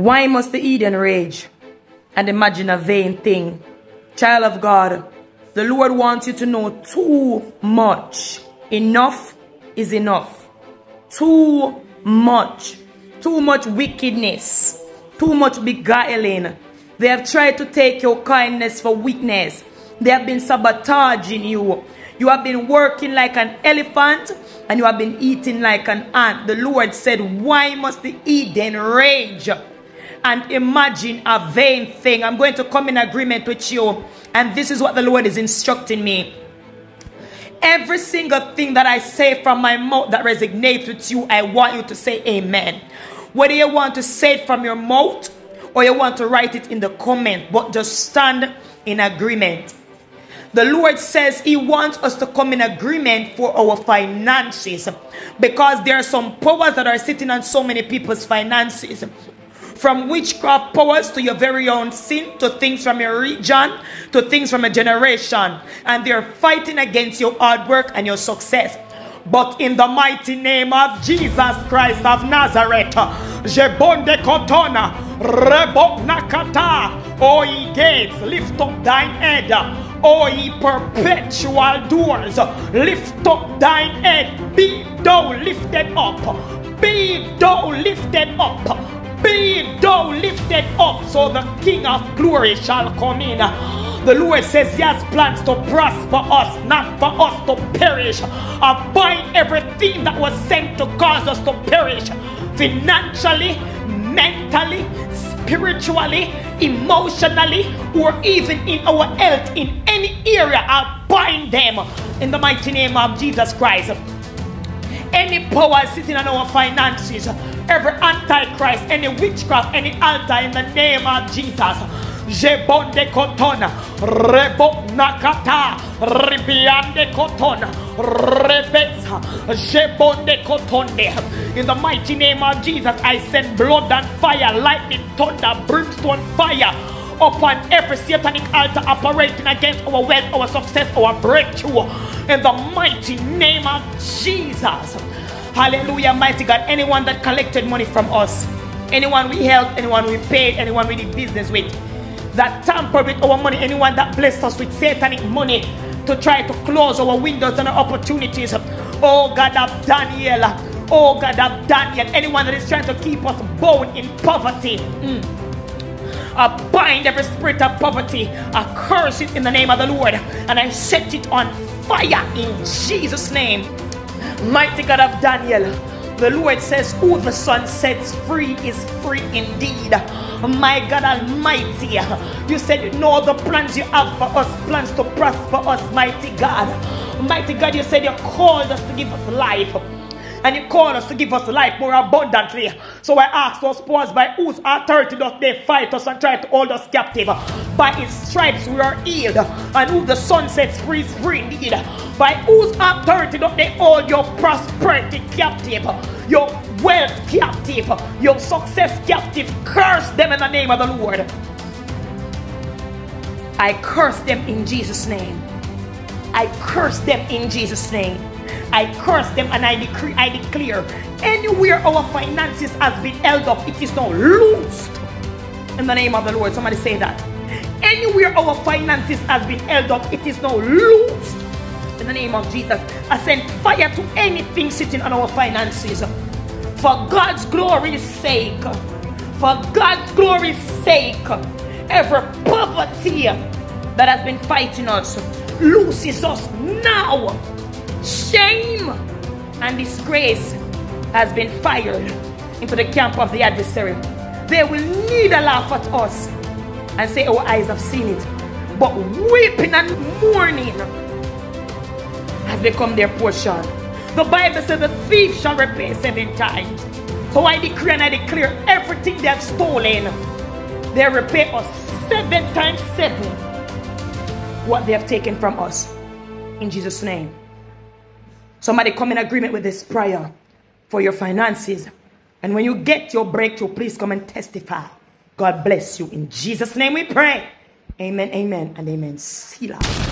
Why must the heathen rage and imagine a vain thing? Child of God, the Lord wants you to know too much. Enough is enough. Too much. Too much wickedness. Too much beguiling. They have tried to take your kindness for weakness. They have been sabotaging you. You have been working like an elephant and you have been eating like an ant. The Lord said, Why must the heathen rage? And imagine a vain thing. I'm going to come in agreement with you. And this is what the Lord is instructing me. Every single thing that I say from my mouth that resonates with you, I want you to say amen. Whether you want to say it from your mouth or you want to write it in the comment, but just stand in agreement. The Lord says He wants us to come in agreement for our finances because there are some powers that are sitting on so many people's finances. From witchcraft powers to your very own sin, to things from your region, to things from a generation. And they're fighting against your hard work and your success. But in the mighty name of Jesus Christ of Nazareth, Jebonde Kotona, Rebok Nakata, O ye gates, lift up thine head. O ye perpetual doors, lift up thine head. Be thou lifted up. Be thou lifted up. Be thou lifted up, so the King of glory shall come in. The Lord says he has plans to prosper us, not for us to perish. I bind everything that was sent to cause us to perish financially, mentally, spiritually, emotionally, or even in our health, in any area. I bind them in the mighty name of Jesus Christ. Any power sitting on our finances, every antichrist, any witchcraft, any altar in the name of Jesus. Jebonde kotona, rebo nakata, ribiande kotona, rebesa, jebonde kotonde. In the mighty name of Jesus, I send blood and fire, lightning, thunder, brimstone, fire upon every satanic altar operating against our wealth, our success, our breakthrough. In the mighty name of Jesus. Hallelujah, mighty God. Anyone that collected money from us, anyone we helped, anyone we paid, anyone we did business with, that tampered with our money, anyone that blessed us with satanic money to try to close our windows and our opportunities. Oh God of Daniel. Oh God of Daniel. Anyone that is trying to keep us bound in poverty. Mm. I bind every spirit of poverty. I curse it in the name of the Lord. And I set it on fire in Jesus' name. Mighty God of Daniel. The Lord says, Who the Son sets free is free indeed. My God Almighty, you said you know the plans you have for us, plans to prosper us, mighty God. Mighty God, you said you called us to give us life and you call us to give us life more abundantly. So I ask those powers by whose authority does they fight us and try to hold us captive? By his stripes we are healed, and who the Son sets free is free indeed. By whose authority does they hold your prosperity captive, your wealth captive, your success captive? Curse them in the name of the Lord. I curse them in Jesus' name. I curse them in Jesus' name. I curse them and I decree, I declare, anywhere our finances has been held up, it is now loosed. In the name of the Lord, somebody say that. Anywhere our finances has been held up, it is now loosed. In the name of Jesus, I send fire to anything sitting on our finances. For God's glory's sake, for God's glory's sake, every poverty that has been fighting us looses us now Shame and disgrace has been fired into the camp of the adversary. They will neither laugh at us and say our eyes have seen it, but weeping and mourning has become their portion. The Bible says the thief shall repay seven times. So I decree and I declare everything they have stolen, they repay us seven times seven what they have taken from us. In Jesus' name. Somebody come in agreement with this prayer for your finances. And when you get your breakthrough, please come and testify. God bless you. In Jesus' name we pray. Amen, amen, and amen. Selah.